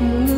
ngưng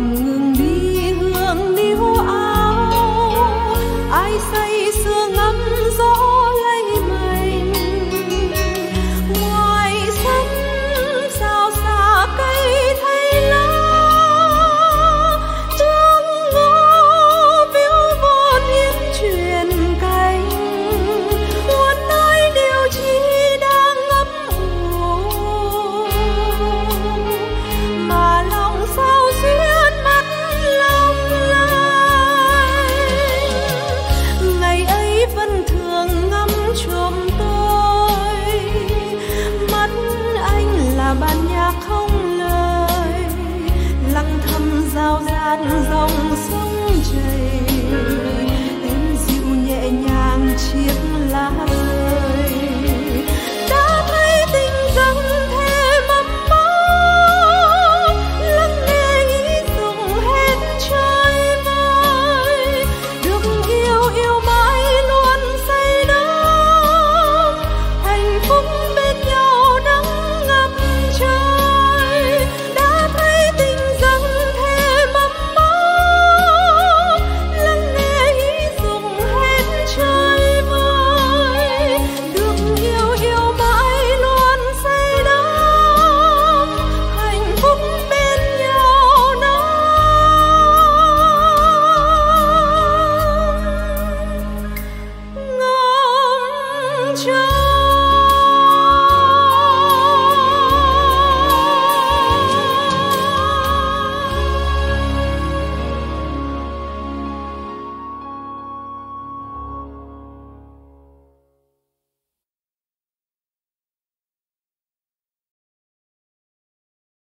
ngập